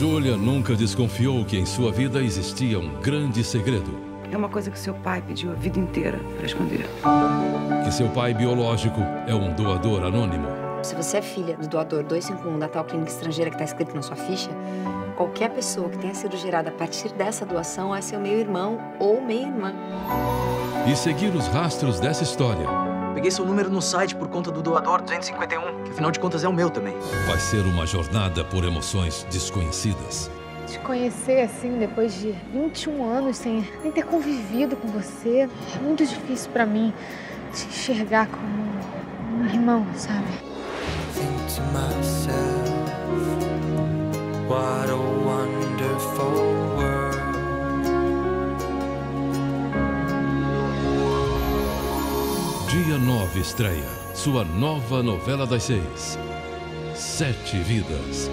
Júlia nunca desconfiou que em sua vida existia um grande segredo. É uma coisa que seu pai pediu a vida inteira para esconder. Que seu pai biológico é um doador anônimo. Se você é filha do doador 251 da tal clínica estrangeira que está escrito na sua ficha, qualquer pessoa que tenha sido gerada a partir dessa doação é seu meio-irmão ou meia-irmã. E seguir os rastros dessa história. Peguei seu número no site por conta do doador 251, que afinal de contas é o meu também. Vai ser uma jornada por emoções desconhecidas. Te conhecer assim, depois de 21 anos sem nem ter convivido com você, é muito difícil para mim te enxergar como um irmão, sabe? Think to myself, what a wonderful Dia 9 estreia sua nova novela das seis. Sete Vidas.